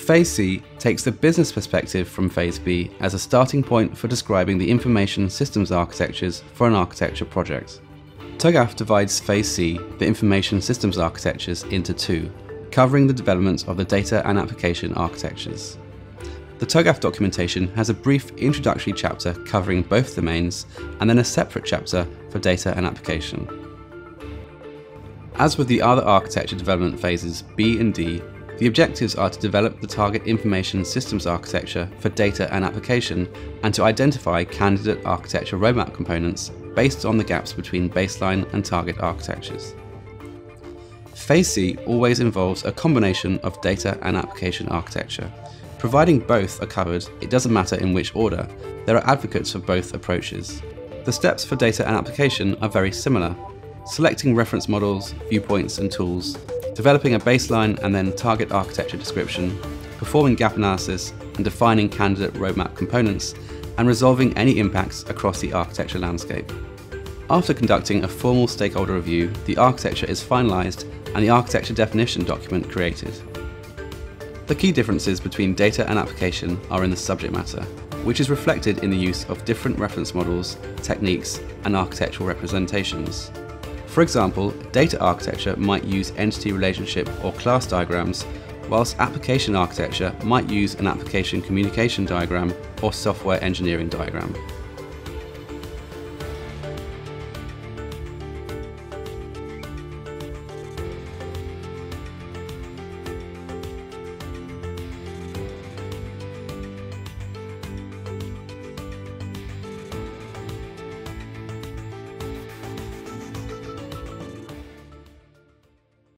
Phase C takes the business perspective from Phase B as a starting point for describing the information systems architectures for an architecture project. TOGAF divides Phase C, the information systems architectures, into two, covering the development of the data and application architectures. The TOGAF documentation has a brief introductory chapter covering both domains and then a separate chapter for data and application. As with the other architecture development phases B and D, the objectives are to develop the target information systems architecture for data and application and to identify candidate architecture roadmap components based on the gaps between baseline and target architectures. Phase C always involves a combination of data and application architecture. Providing both are covered, it doesn't matter in which order, there are advocates for both approaches. The steps for data and application are very similar. Selecting reference models, viewpoints and tools, developing a baseline and then target architecture description, performing gap analysis and defining candidate roadmap components, and resolving any impacts across the architecture landscape. After conducting a formal stakeholder review, the architecture is finalised and the architecture definition document created. The key differences between data and application are in the subject matter, which is reflected in the use of different reference models, techniques, and architectural representations. For example, data architecture might use entity relationship or class diagrams, whilst application architecture might use an application communication diagram or software engineering diagram.